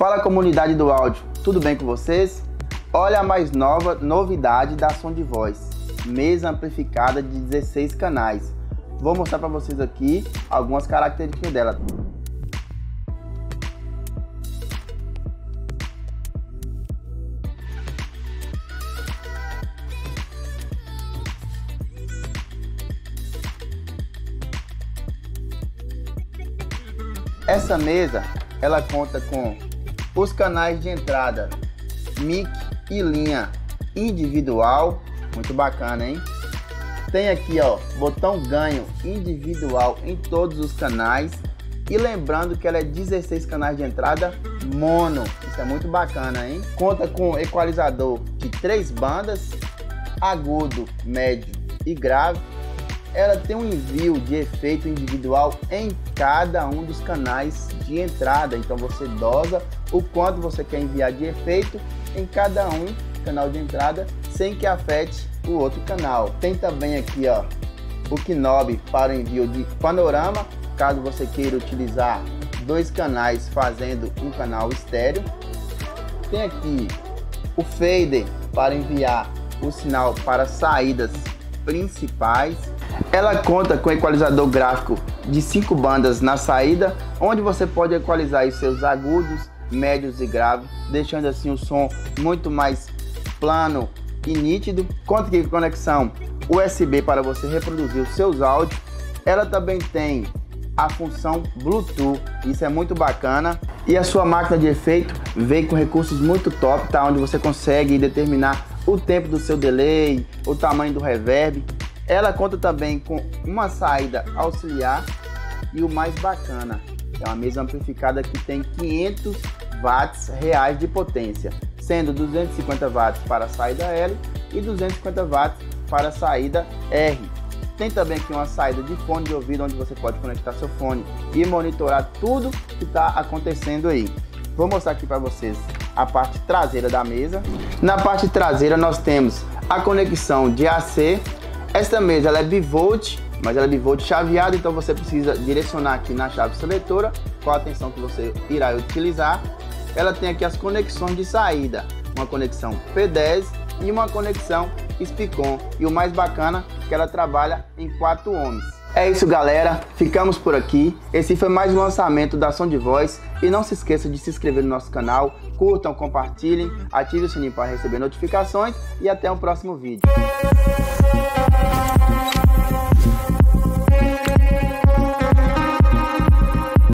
Fala comunidade do áudio, tudo bem com vocês? Olha a mais nova novidade da som de voz, mesa amplificada de 16 canais. Vou mostrar para vocês aqui algumas características dela. Essa mesa ela conta com os canais de entrada mic e linha individual, muito bacana, hein? Tem aqui, ó, botão ganho individual em todos os canais e lembrando que ela é 16 canais de entrada mono, isso é muito bacana, hein? Conta com equalizador de três bandas, agudo, médio e grave ela tem um envio de efeito individual em cada um dos canais de entrada. Então você dosa o quanto você quer enviar de efeito em cada um canal de entrada sem que afete o outro canal. Tem também aqui ó, o knob para envio de panorama, caso você queira utilizar dois canais fazendo um canal estéreo. Tem aqui o fader para enviar o sinal para saídas principais ela conta com equalizador gráfico de 5 bandas na saída, onde você pode equalizar os seus agudos, médios e graves, deixando assim o som muito mais plano e nítido. Conta com conexão USB para você reproduzir os seus áudios. Ela também tem a função Bluetooth, isso é muito bacana. E a sua máquina de efeito vem com recursos muito top, tá? Onde você consegue determinar o tempo do seu delay, o tamanho do reverb, ela conta também com uma saída auxiliar e o mais bacana, é uma mesa amplificada que tem 500 watts reais de potência, sendo 250 watts para a saída L e 250 watts para a saída R. Tem também aqui uma saída de fone de ouvido onde você pode conectar seu fone e monitorar tudo que está acontecendo aí. Vou mostrar aqui para vocês a parte traseira da mesa. Na parte traseira nós temos a conexão de AC esta mesa ela é bivolt, mas ela é bivolt chaveada, então você precisa direcionar aqui na chave seletora qual a tensão que você irá utilizar. Ela tem aqui as conexões de saída, uma conexão P10 e uma conexão Spicon. E o mais bacana é que ela trabalha em 4 ohms. É isso, galera. Ficamos por aqui. Esse foi mais um lançamento da Som de Voz. E não se esqueça de se inscrever no nosso canal, curtam, compartilhem, ative o sininho para receber notificações e até o próximo vídeo.